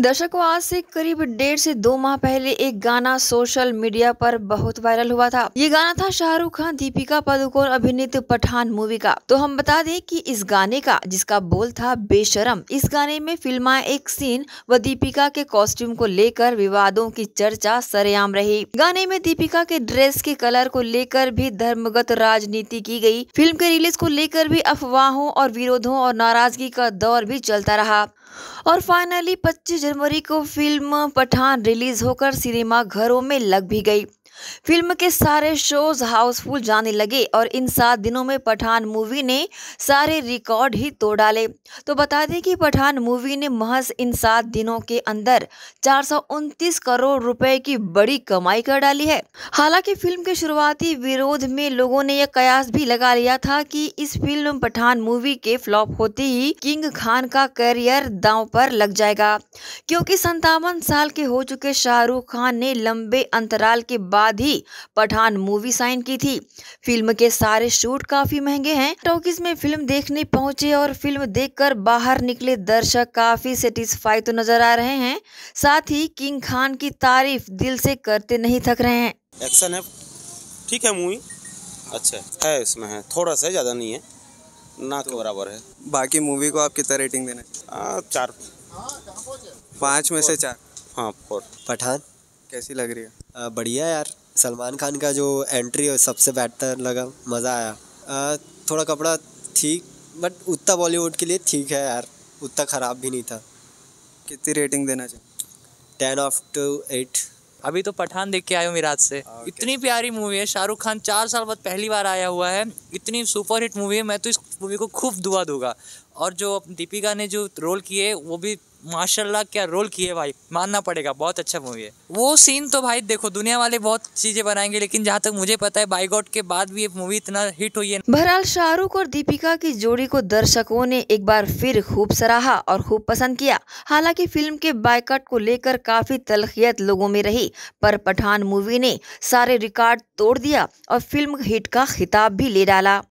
दर्शकों आज से करीब डेढ़ से दो माह पहले एक गाना सोशल मीडिया पर बहुत वायरल हुआ था। ये गाना था शाहरुख खान, दीपिका पादुकोण, अभिनीत पठान मूवी का। तो हम बता दें कि इस गाने का, जिसका बोल था बेशरम, इस गाने में फिल्मा एक सीन व दीपिका के कॉस्ट्यूम को लेकर विवादों की चर्चा सरेआम रही। गाने में दीपिका के ड्रेस के कलर को लेकर भी धर्मगत राजनीति की गई फ़िल्म के रिलीज़ को लेकर भी अफवाहों और विरोधों और नाराज़गी का दौर भी चलता रहा। और फाइनली 25 जनवरी को फ़िल्म पठान रिलीज़ होकर सिनेमा घरों में लग भी गई। फ़िल्म के सारे शोज़ हाउसफुल जाने लगे और इन सात दिनों में पठान मूवी ने सारे रिकॉर्ड ही तोड़ डाले। तो बता दें कि पठान मूवी ने महज इन सात दिनों के अंदर चार सौ उनतीस करोड़ रुपए की बड़ी कमाई कर डाली है। हालाँकि फ़िल्म के शुरुआती विरोध में लोगों ने यह कयास भी लगा लिया था कि इस फ़िल्म पठान मूवी के फ्लॉप होते ही किंग खान का करियर दांव पर लग जाएगा। क्योंकि संतावन साल के हो चुके शाहरुख खान ने लंबे अंतराल के बाद बाद ही पठान मूवी साइन की थी। फ़िल्म के सारे शूट काफ़ी महँगे हैं। टॉकीज में फ़िल्म देखने पहुँचे और फ़िल्म देखकर बाहर निकले दर्शक काफ़ी सेटिस्फाई तो नज़र आ रहे हैं। साथ ही किंग खान की तारीफ़ दिल से करते नहीं थक रहे हैं। एक्शन है। ठीक है मूवी। अच्छा है। इसमें है। थोड़ा सा ज़्यादा नहीं है। ना के बराबर है। बाकी मूवी को आप कितना रेटिंग देना आ, चार। पाँच में से चार। हाँ फोर पठान कैसी लग रही है? बढ़िया यार। सलमान खान का जो एंट्री है सबसे बेहतर लगा मज़ा आया। आ, थोड़ा कपड़ा ठीक बट उतना बॉलीवुड के लिए ठीक है यार उतना ख़राब भी नहीं था। कितनी रेटिंग देना चाहिए टेन ऑफ़ टू एट अभी तो पठान देख के आया हूँ मिराज से। okay. इतनी प्यारी मूवी है शाहरुख खान चार साल बाद पहली बार आया हुआ है। इतनी सुपर हिट मूवी है मैं तो इस मूवी को खूब दुआ दूँगा। और जो दीपिका ने जो रोल किए, वो भी माशाल्लाह क्या रोल किए भाई। मानना पड़ेगा, बहुत अच्छा मूवी है। वो सीन तो भाई देखो, दुनिया वाले बहुत चीज़ें बनाएँगे, लेकिन जहाँ तक मुझे पता है बाई गॉड के बाद भी ये मूवी इतना हिट हुई है। बहरहाल, शाहरुख और दीपिका की जोड़ी को दर्शकों ने एक बार फिर खूब सराहा और खूब पसंद किया। हालाँकि फ़िल्म के बाइकट को लेकर काफ़ी तलखियत लोगों में रही, पर पठान मूवी ने सारे रिकॉर्ड तोड़ दिया और फ़िल्म हिट का खिताब भी ले डाला।